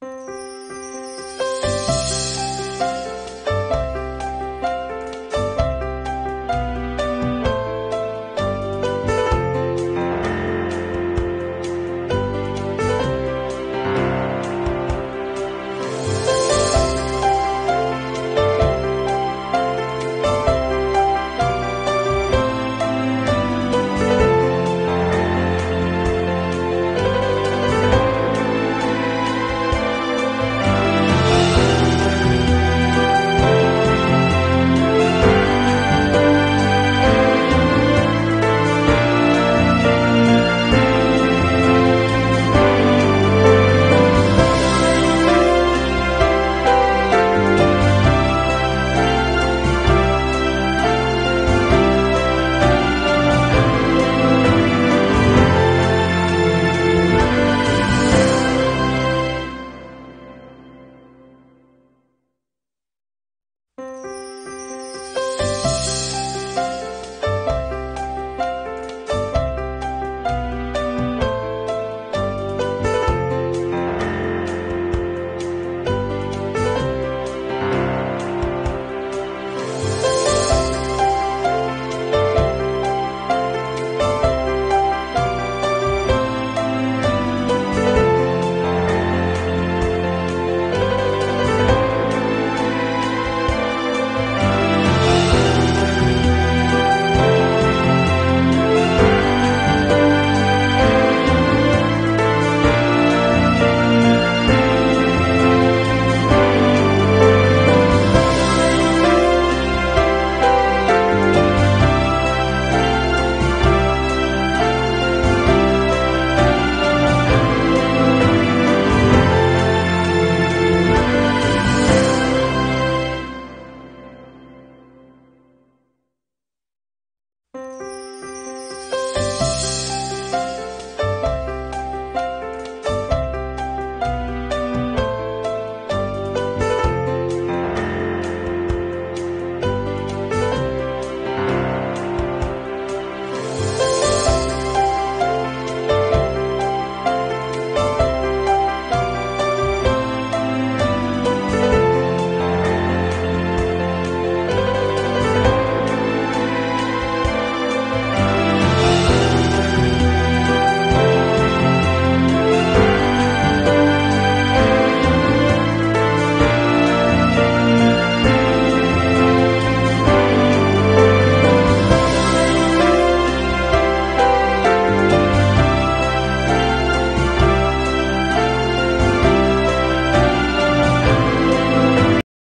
Música